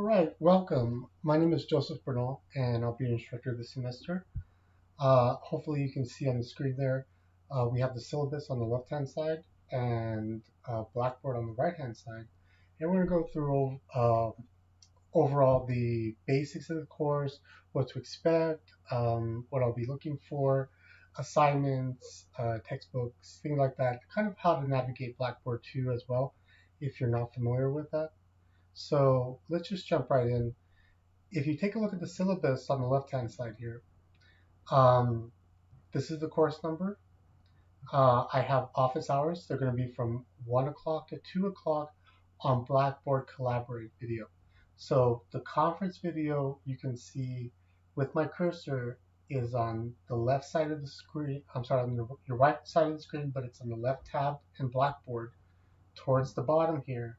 All right, welcome. My name is Joseph Bernal, and I'll be your instructor this semester. Uh, hopefully you can see on the screen there, uh, we have the syllabus on the left-hand side and uh, Blackboard on the right-hand side. And we're going to go through uh, overall the basics of the course, what to expect, um, what I'll be looking for, assignments, uh, textbooks, things like that, kind of how to navigate Blackboard 2 as well, if you're not familiar with that. So let's just jump right in. If you take a look at the syllabus on the left-hand side here, um, this is the course number. Uh, I have office hours. They're going to be from 1 o'clock to 2 o'clock on Blackboard Collaborate video. So the conference video you can see with my cursor is on the left side of the screen. I'm sorry, on your right side of the screen, but it's on the left tab in Blackboard towards the bottom here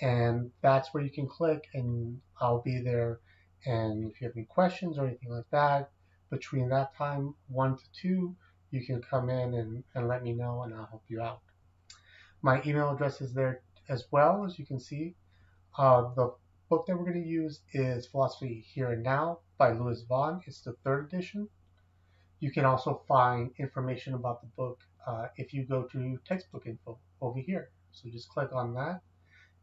and that's where you can click and I'll be there. And if you have any questions or anything like that, between that time, one to two, you can come in and, and let me know and I'll help you out. My email address is there as well, as you can see. Uh, the book that we're going to use is Philosophy Here and Now by Lewis Vaughn. It's the third edition. You can also find information about the book uh, if you go to textbook info over here. So just click on that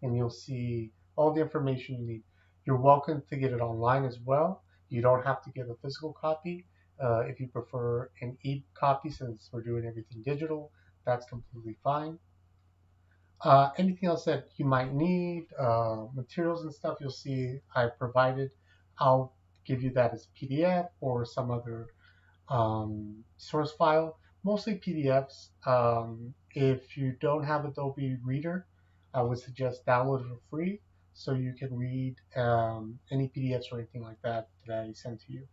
and you'll see all the information you need. You're welcome to get it online as well. You don't have to get a physical copy. Uh, if you prefer an e-copy, since we're doing everything digital, that's completely fine. Uh, anything else that you might need, uh, materials and stuff, you'll see I provided. I'll give you that as PDF or some other um, source file, mostly PDFs. Um, if you don't have Adobe Reader, I would suggest download it for free so you can read um, any PDFs or anything like that that I send to you.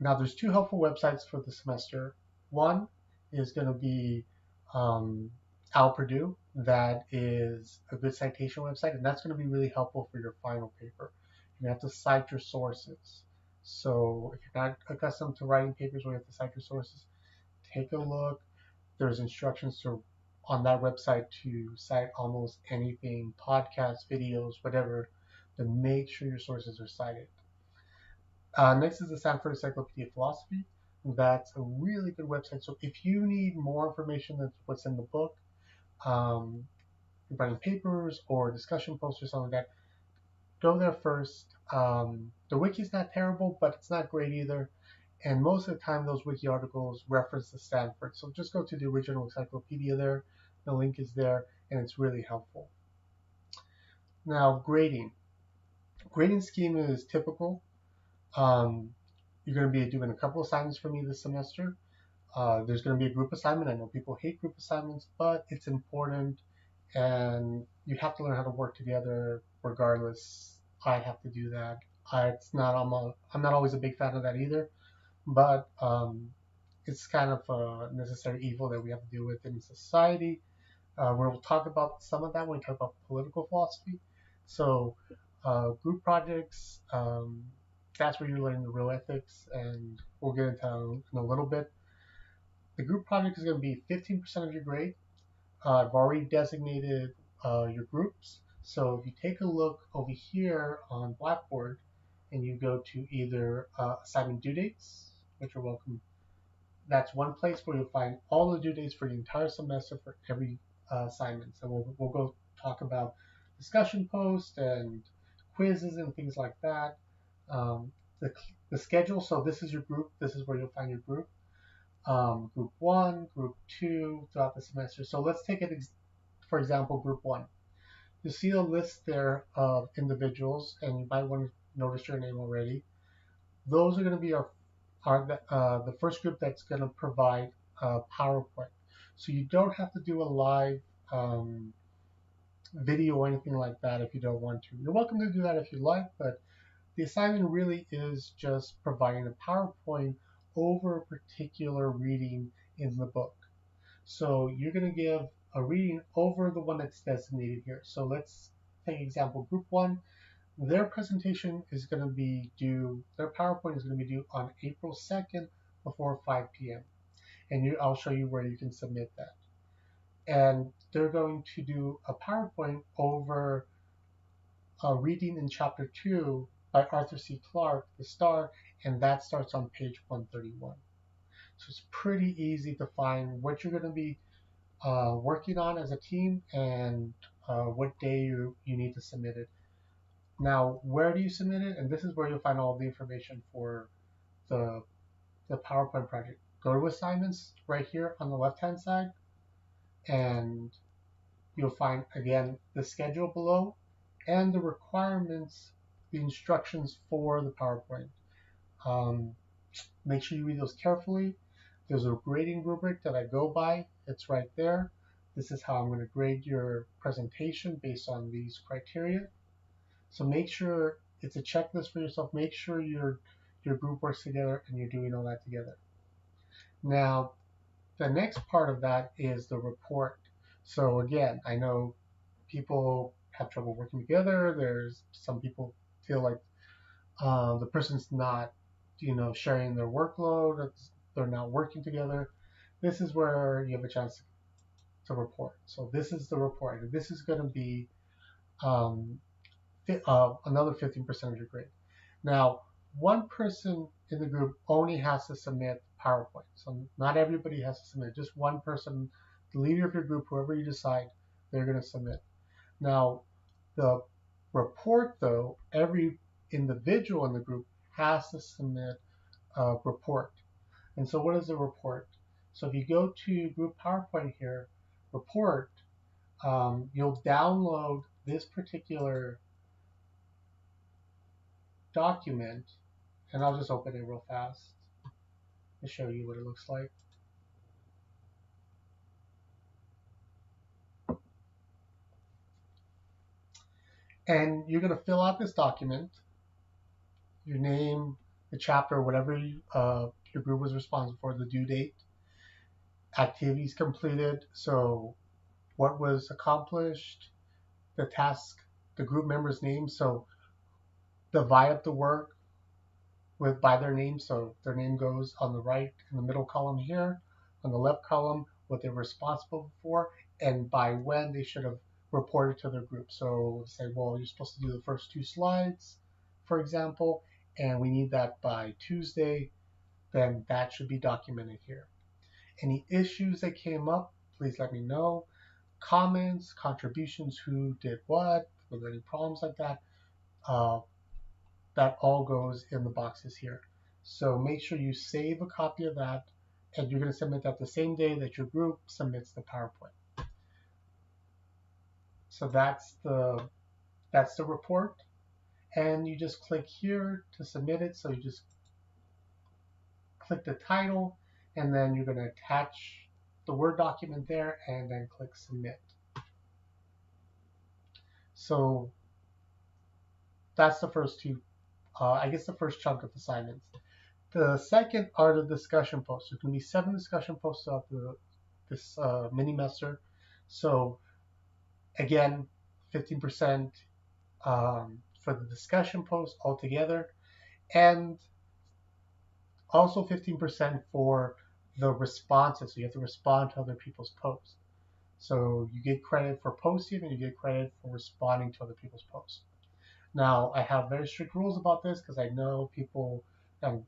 Now, there's two helpful websites for the semester. One is going to be um. That is a good citation website, and that's going to be really helpful for your final paper. You have to cite your sources. So if you're not accustomed to writing papers where you have to cite your sources, take a look. There's instructions to on that website to cite almost anything, podcasts, videos, whatever, to make sure your sources are cited. Uh, next is the Stanford Encyclopedia of Philosophy. That's a really good website. So if you need more information than what's in the book, um, writing papers or discussion posts or something like that, go there first. Um, the is not terrible, but it's not great either. And most of the time, those wiki articles reference the Stanford. So just go to the original encyclopedia there. The link is there, and it's really helpful. Now, grading. Grading scheme is typical. Um, you're going to be doing a couple assignments for me this semester. Uh, there's going to be a group assignment. I know people hate group assignments, but it's important, and you have to learn how to work together regardless. I have to do that. I, it's not I'm, a, I'm not always a big fan of that either but um, it's kind of a necessary evil that we have to deal with in society. Uh, we'll talk about some of that when we talk about political philosophy. So, uh, group projects, um, that's where you're learning the real ethics, and we'll get into in a little bit. The group project is going to be 15% of your grade. Uh, I've already designated uh, your groups. So if you take a look over here on Blackboard and you go to either uh, assignment due dates, which are welcome. That's one place where you'll find all the due dates for the entire semester for every uh, assignment. So we'll, we'll go talk about discussion posts and quizzes and things like that. Um, the, the schedule, so this is your group. This is where you'll find your group. Um, group one, group two throughout the semester. So let's take it, for example, group one. You see a list there of individuals, and you might want to notice your name already. Those are going to be our are the, uh, the first group that's going to provide uh, PowerPoint. So you don't have to do a live um, video or anything like that if you don't want to. You're welcome to do that if you like, but the assignment really is just providing a PowerPoint over a particular reading in the book. So you're going to give a reading over the one that's designated here. So let's take example group one their presentation is going to be due, their PowerPoint is going to be due on April 2nd before 5 p.m. And you, I'll show you where you can submit that. And they're going to do a PowerPoint over a reading in chapter 2 by Arthur C. Clarke, The Star, and that starts on page 131. So it's pretty easy to find what you're going to be uh, working on as a team and uh, what day you, you need to submit it. Now, where do you submit it? And this is where you'll find all the information for the, the PowerPoint project. Go to assignments right here on the left-hand side, and you'll find, again, the schedule below and the requirements, the instructions for the PowerPoint. Um, make sure you read those carefully. There's a grading rubric that I go by. It's right there. This is how I'm going to grade your presentation based on these criteria. So make sure it's a checklist for yourself. Make sure your your group works together and you're doing all that together. Now, the next part of that is the report. So again, I know people have trouble working together. There's some people feel like uh, the person's not, you know, sharing their workload. They're not working together. This is where you have a chance to report. So this is the report. This is going to be um, uh, another 15% of your grade. Now, one person in the group only has to submit PowerPoint. So not everybody has to submit. Just one person, the leader of your group, whoever you decide, they're going to submit. Now, the report, though, every individual in the group has to submit a report. And so what is a report? So if you go to group PowerPoint here, report, um, you'll download this particular document, and I'll just open it real fast to show you what it looks like. And you're going to fill out this document, your name, the chapter, whatever you, uh, your group was responsible for, the due date, activities completed, so what was accomplished, the task, the group member's name, so divide up the work with by their name, so their name goes on the right in the middle column here, on the left column, what they're responsible for, and by when they should have reported to their group. So say, well, you're supposed to do the first two slides, for example, and we need that by Tuesday, then that should be documented here. Any issues that came up, please let me know. Comments, contributions, who did what, were there any problems like that? Uh, that all goes in the boxes here. So make sure you save a copy of that and you're going to submit that the same day that your group submits the PowerPoint. So that's the that's the report. And you just click here to submit it. So you just click the title and then you're going to attach the Word document there and then click submit. So that's the first two, uh, I guess the first chunk of assignments. The second are the discussion posts. There's going to be seven discussion posts throughout the, this uh, mini semester. So Again, 15% um, for the discussion posts altogether, and also 15% for the responses. So you have to respond to other people's posts. So you get credit for posting and you get credit for responding to other people's posts. Now, I have very strict rules about this because I know people, I've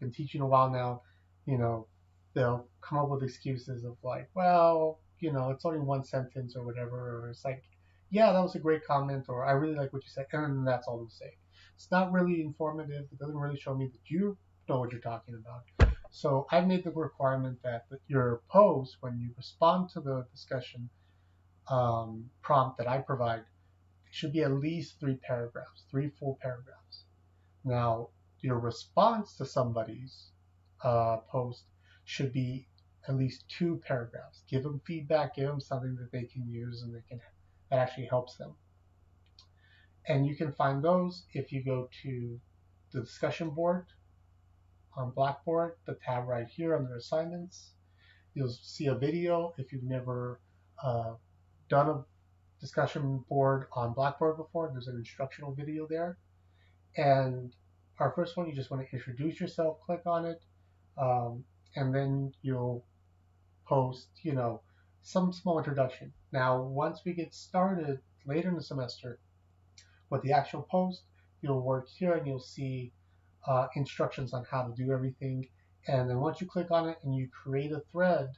been teaching a while now, you know, they'll come up with excuses of like, well, you know, it's only one sentence or whatever, or it's like, yeah, that was a great comment, or I really like what you said, and that's all they'll say. It's not really informative. It doesn't really show me that you know what you're talking about. So I've made the requirement that, that your post, when you respond to the discussion um, prompt that I provide, should be at least three paragraphs, three full paragraphs. Now, your response to somebody's uh, post should be at least two paragraphs. Give them feedback, give them something that they can use and they can that actually helps them. And you can find those if you go to the discussion board on Blackboard, the tab right here under assignments. You'll see a video if you've never uh, done a discussion board on Blackboard before. There's an instructional video there. And our first one, you just want to introduce yourself, click on it, um, and then you'll post, you know, some small introduction. Now, once we get started later in the semester, with the actual post, you'll work here and you'll see uh, instructions on how to do everything. And then once you click on it and you create a thread,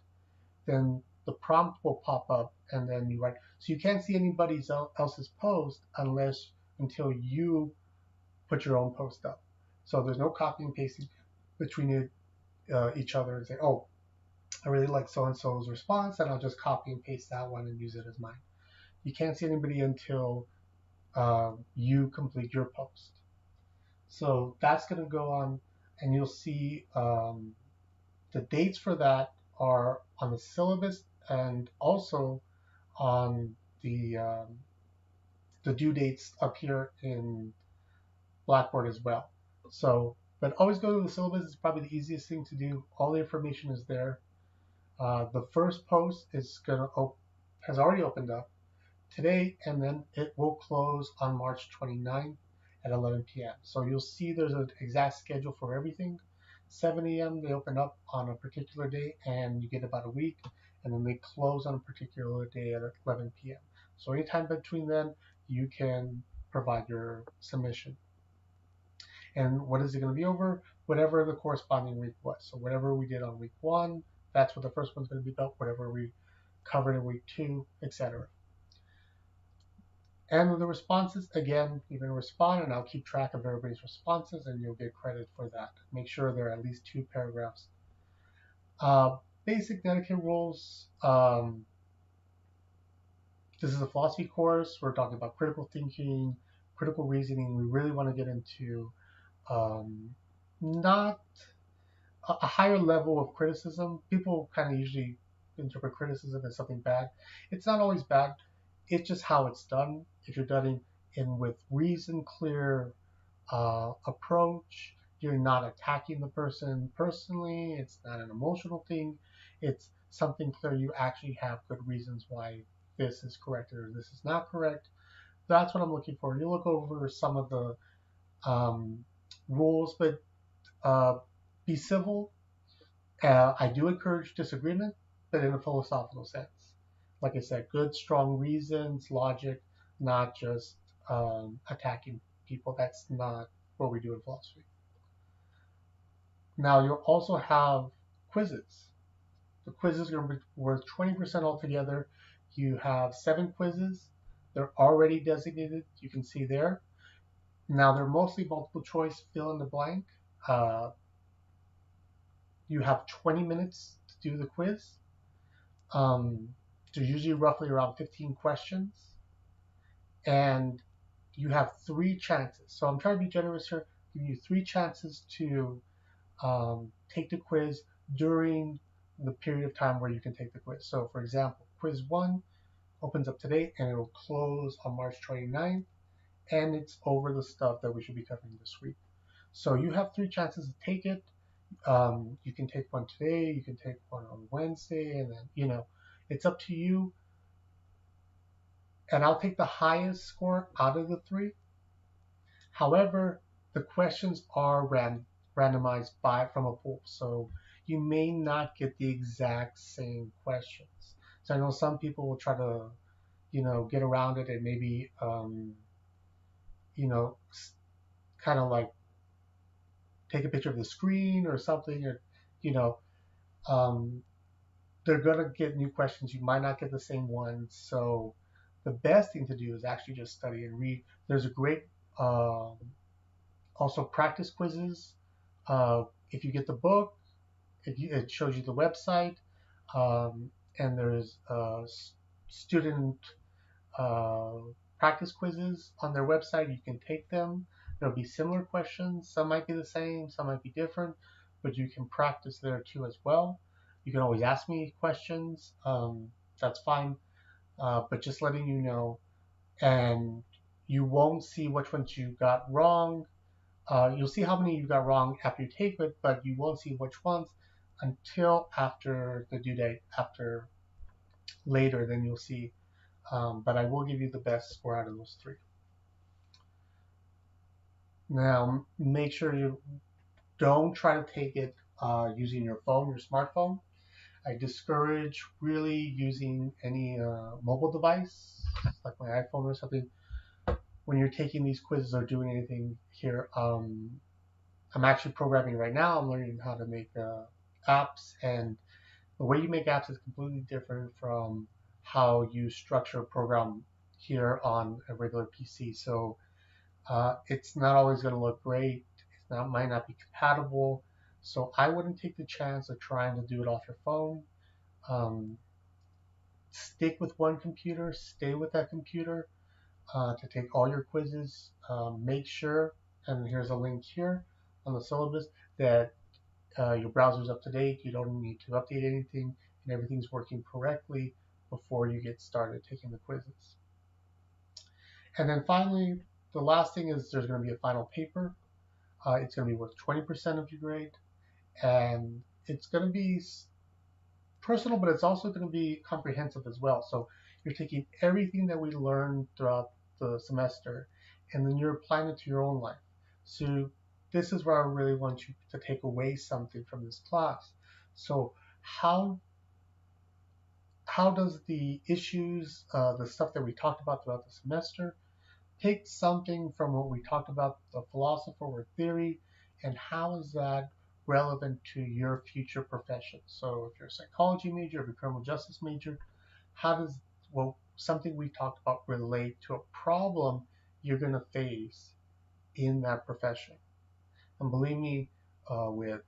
then the prompt will pop up and then you write. So you can't see anybody else's post unless until you put your own post up. So there's no copy and pasting between uh, each other and say, oh, I really like so and so's response, and I'll just copy and paste that one and use it as mine. You can't see anybody until uh, you complete your post. So that's going to go on, and you'll see um, the dates for that are on the syllabus and also on the um, the due dates up here in Blackboard as well. So, but always go to the syllabus. It's probably the easiest thing to do. All the information is there. Uh, the first post is gonna has already opened up today, and then it will close on March 29 at 11 p.m. So you'll see there's an exact schedule for everything. 7 a.m. they open up on a particular day, and you get about a week, and then they close on a particular day at 11 p.m. So anytime between then, you can provide your submission. And what is it going to be over? Whatever the corresponding week was. So whatever we did on week one, that's what the first one's going to be about. Whatever we covered in week two, etc. And the responses, again, going to respond, and I'll keep track of everybody's responses, and you'll get credit for that. Make sure there are at least two paragraphs. Uh, basic etiquette rules. Um, this is a philosophy course. We're talking about critical thinking, critical reasoning. We really want to get into um, not a, a higher level of criticism. People kind of usually interpret criticism as something bad. It's not always bad. It's just how it's done. If you're done in, in with reason, clear uh, approach, you're not attacking the person personally. It's not an emotional thing. It's something clear. You actually have good reasons why this is correct or this is not correct. That's what I'm looking for. You look over some of the um, rules, but uh, be civil. Uh, I do encourage disagreement, but in a philosophical sense. Like I said, good, strong reasons, logic, not just um, attacking people. That's not what we do in philosophy. Now, you'll also have quizzes. The quizzes are going to be worth 20% altogether. You have seven quizzes. They're already designated. You can see there. Now they're mostly multiple choice, fill in the blank. Uh, you have 20 minutes to do the quiz. Um, there's usually roughly around 15 questions. And you have three chances. So I'm trying to be generous here, giving you three chances to um, take the quiz during the period of time where you can take the quiz. So for example, quiz one opens up today and it will close on March 29th and it's over the stuff that we should be covering this week. So you have three chances to take it. Um, you can take one today, you can take one on Wednesday, and then, you know, it's up to you. And I'll take the highest score out of the three. However, the questions are ran, randomized by from a pool. So you may not get the exact same questions. So I know some people will try to, you know, get around it and maybe, um, you know, kind of like take a picture of the screen or something, or, you know, um, they're going to get new questions. You might not get the same ones. So the best thing to do is actually just study and read. There's a great, um, also practice quizzes. Uh, if you get the book, it, it shows you the website, um, and there's uh, student uh, practice quizzes on their website. You can take them. There'll be similar questions. Some might be the same, some might be different, but you can practice there too as well. You can always ask me questions. Um, that's fine. Uh, but just letting you know, and you won't see which ones you got wrong. Uh, you'll see how many you got wrong after you take it, but you won't see which ones until after the due date, after later, then you'll see. Um, but I will give you the best score out of those three. Now, make sure you don't try to take it uh, using your phone, your smartphone. I discourage really using any uh, mobile device, like my iPhone or something. When you're taking these quizzes or doing anything here, um, I'm actually programming right now. I'm learning how to make uh, apps, and the way you make apps is completely different from how you structure a program here on a regular PC. So uh, it's not always going to look great. It not, might not be compatible. So I wouldn't take the chance of trying to do it off your phone. Um, stick with one computer, stay with that computer uh, to take all your quizzes. Um, make sure, and here's a link here on the syllabus, that uh, your browser is up to date. You don't need to update anything, and everything's working correctly before you get started taking the quizzes. And then finally, the last thing is there's going to be a final paper. Uh, it's going to be worth 20% of your grade, and it's going to be personal, but it's also going to be comprehensive as well. So you're taking everything that we learned throughout the semester, and then you're applying it to your own life. So this is where I really want you to take away something from this class. So how how does the issues, uh, the stuff that we talked about throughout the semester, take something from what we talked about, the philosopher or theory, and how is that relevant to your future profession? So if you're a psychology major, if you're a criminal justice major, how does well something we talked about relate to a problem you're going to face in that profession? And believe me, uh, with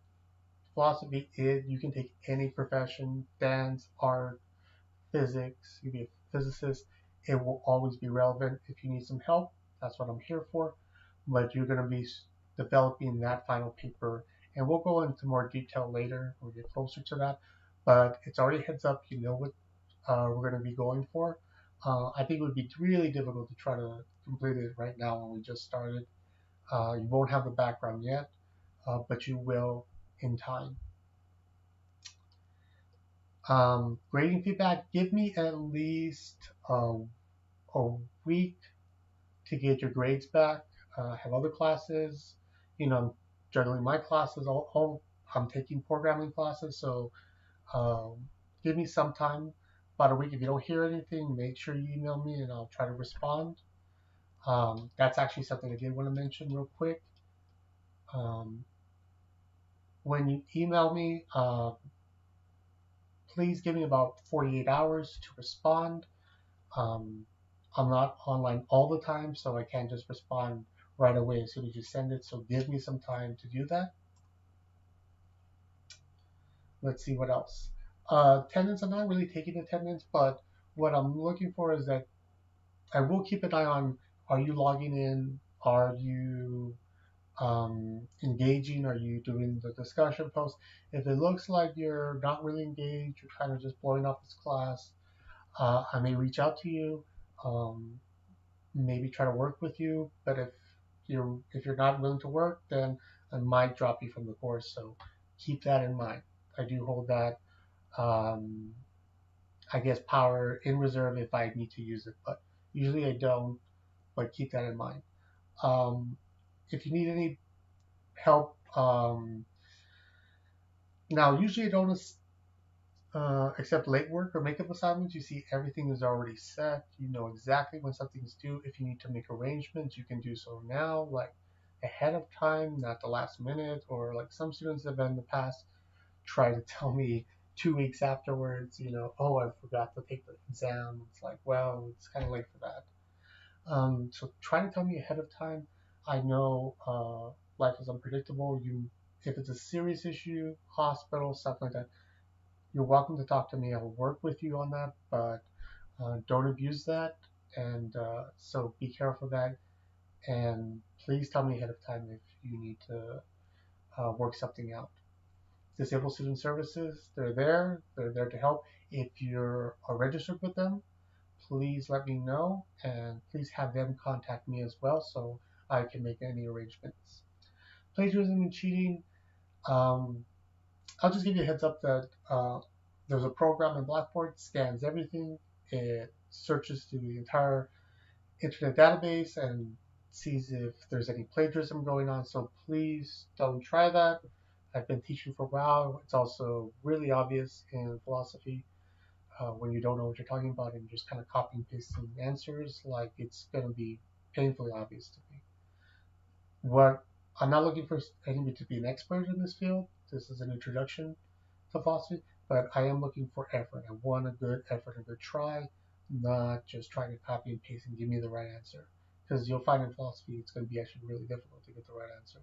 philosophy, it, you can take any profession, dance, art, physics, you can be a physicist, it will always be relevant. If you need some help, that's what I'm here for. But you're going to be developing that final paper, and we'll go into more detail later when we get closer to that. But it's already heads up. You know what uh, we're going to be going for. Uh, I think it would be really difficult to try to complete it right now when we just started. Uh, you won't have the background yet, uh, but you will in time. Um, grading feedback, give me at least a, a week to get your grades back. Uh, have other classes, you know, juggling my classes all. I'm taking programming classes, so um, give me some time, about a week. If you don't hear anything, make sure you email me and I'll try to respond. Um, that's actually something I did want to mention real quick. Um, when you email me, uh, please give me about 48 hours to respond. Um, I'm not online all the time, so I can't just respond right away as soon as you send it. So give me some time to do that. Let's see what else. Uh, attendance, I'm not really taking attendance, but what I'm looking for is that I will keep an eye on are you logging in? Are you um, engaging? Are you doing the discussion post? If it looks like you're not really engaged, you're kind of just blowing off this class, uh, I may reach out to you, um, maybe try to work with you. But if you're if you're not willing to work, then I might drop you from the course. So keep that in mind. I do hold that, um, I guess, power in reserve if I need to use it, but usually I don't. But keep that in mind. Um, if you need any help, um, now usually I don't uh, accept late work or makeup assignments. You see everything is already set. You know exactly when something's due. If you need to make arrangements, you can do so now, like ahead of time, not the last minute, or like some students have in the past try to tell me two weeks afterwards, you know, oh, I forgot to take the exam. It's like, well, it's kind of late for that. Um, so try to tell me ahead of time. I know uh, life is unpredictable. You, if it's a serious issue, hospital, stuff like that, you're welcome to talk to me. I'll work with you on that, but uh, don't abuse that. And uh, so be careful of that. And please tell me ahead of time if you need to uh, work something out. Disabled Student Services, they're there. They're there to help. If you're registered with them, please let me know and please have them contact me as well so I can make any arrangements. Plagiarism and cheating, um, I'll just give you a heads up that uh, there's a program in Blackboard, scans everything, it searches through the entire internet database and sees if there's any plagiarism going on. So please don't try that. I've been teaching for a while. It's also really obvious in philosophy uh, when you don't know what you're talking about and just kind of copying and pasting answers. Like it's going to be painfully obvious to me. What I'm not looking for anybody to be an expert in this field. This is an introduction to philosophy, but I am looking for effort. I want a good effort, a good try, not just trying to copy and paste and give me the right answer. Because you'll find in philosophy it's going to be actually really difficult to get the right answer.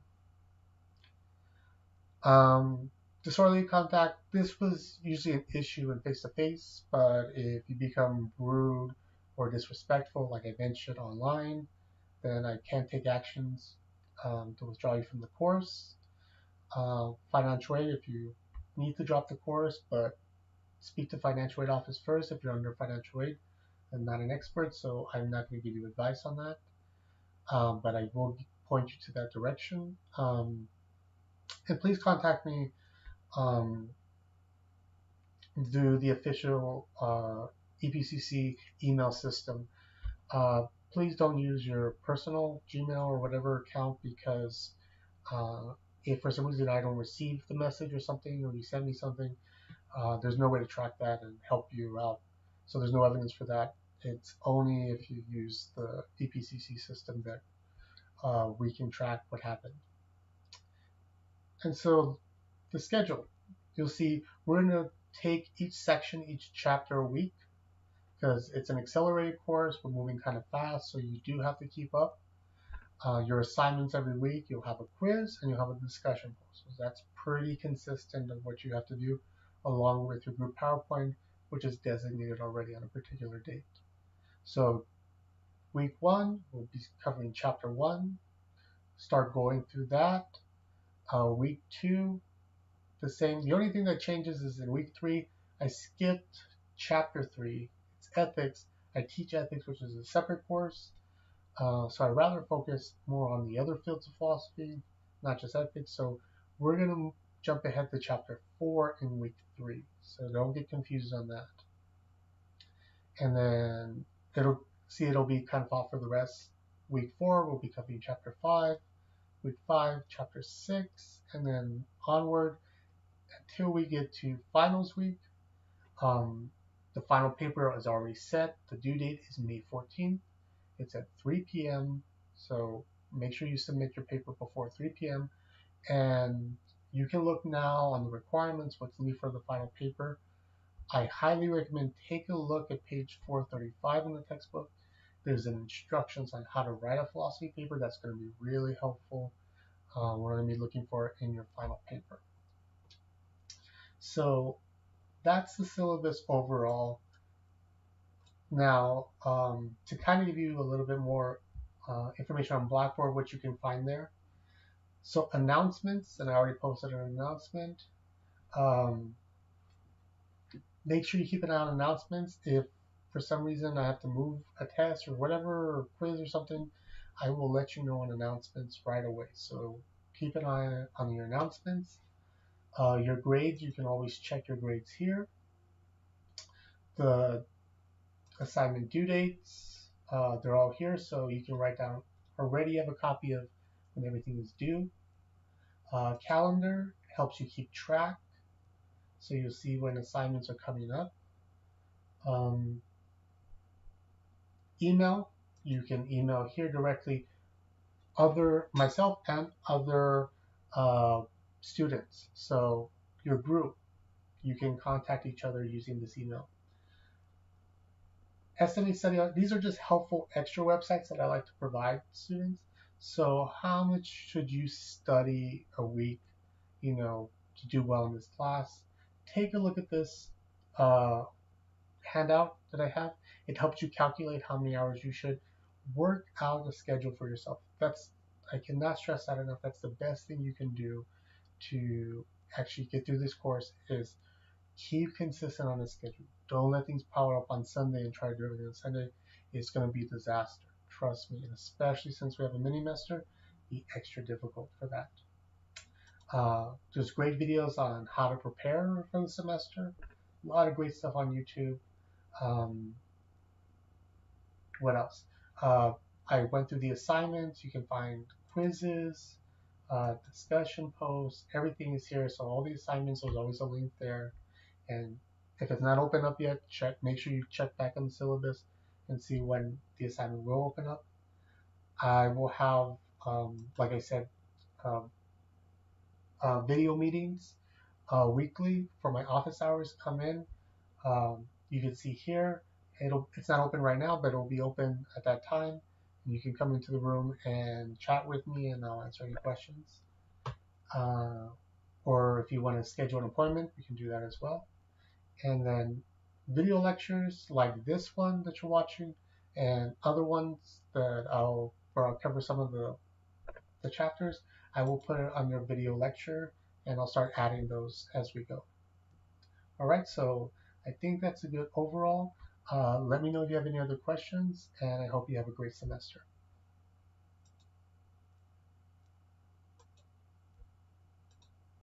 Um, disorderly contact, this was usually an issue in face to face, but if you become rude or disrespectful, like I mentioned online, then I can take actions um, to withdraw you from the course. Uh, financial aid, if you need to drop the course, but speak to financial aid office first if you're under financial aid. I'm not an expert, so I'm not going to give you advice on that. Um, but I will point you to that direction. Um, and please contact me um, through the official uh, EPCC email system. Uh, please don't use your personal Gmail or whatever account because uh, if for some reason I don't receive the message or something, or you send me something, uh, there's no way to track that and help you out. So there's no evidence for that. It's only if you use the EPCC system that uh, we can track what happened. And so the schedule, you'll see we're going to take each section, each chapter a week because it's an accelerated course. We're moving kind of fast, so you do have to keep up. Uh, your assignments every week, you'll have a quiz and you'll have a discussion. So that's pretty consistent of what you have to do along with your group PowerPoint, which is designated already on a particular date. So week one, we'll be covering chapter one, start going through that. Uh, week two, the same. The only thing that changes is in week three, I skipped chapter three. It's ethics. I teach ethics, which is a separate course. Uh, so I rather focus more on the other fields of philosophy, not just ethics. So we're going to jump ahead to chapter four in week three. So don't get confused on that. And then it'll see it'll be kind of off for the rest. Week four, we'll be covering chapter five. Week five, chapter six, and then onward until we get to finals week. Um, the final paper is already set. The due date is May 14th. It's at 3 p.m. So make sure you submit your paper before 3 p.m. And you can look now on the requirements, what's needed for the final paper. I highly recommend take a look at page 435 in the textbook. There's an instructions on how to write a philosophy paper that's going to be really helpful. Uh, we're going to be looking for it in your final paper. So that's the syllabus overall. Now, um, to kind of give you a little bit more uh, information on Blackboard, what you can find there. So announcements, and I already posted an announcement. Um, make sure you keep an eye on announcements. If for some reason I have to move a test or whatever, or quiz or something, I will let you know on announcements right away. So keep an eye on your announcements. Uh, your grades, you can always check your grades here. The assignment due dates, uh, they're all here, so you can write down already have a copy of when everything is due. Uh, calendar helps you keep track, so you'll see when assignments are coming up. Um, email, you can email here directly other myself and other uh, students. So your group, you can contact each other using this email. SMA Study, these are just helpful extra websites that I like to provide students. So how much should you study a week, you know, to do well in this class? Take a look at this uh, handout that I have. It helps you calculate how many hours you should work out a schedule for yourself. That's I cannot stress that enough. That's the best thing you can do to actually get through this course is keep consistent on the schedule. Don't let things power up on Sunday and try to do everything on Sunday. It's going to be a disaster. Trust me. And especially since we have a mini semester, be extra difficult for that. Uh, there's great videos on how to prepare for the semester. A lot of great stuff on YouTube. Um, what else? Uh, I went through the assignments. You can find quizzes, uh, discussion posts, everything is here. So all the assignments, there's always a link there. And if it's not open up yet, check. Make sure you check back on the syllabus and see when the assignment will open up. I will have, um, like I said, um, uh, video meetings uh, weekly for my office hours. Come in. Um, you can see here. It'll it's not open right now, but it'll be open at that time. You can come into the room and chat with me, and I'll answer any questions. Uh, or if you want to schedule an appointment, we can do that as well. And then video lectures like this one that you're watching, and other ones that I'll where I'll cover some of the the chapters. I will put it under video lecture, and I'll start adding those as we go. All right, so I think that's a good overall. Uh, let me know if you have any other questions, and I hope you have a great semester.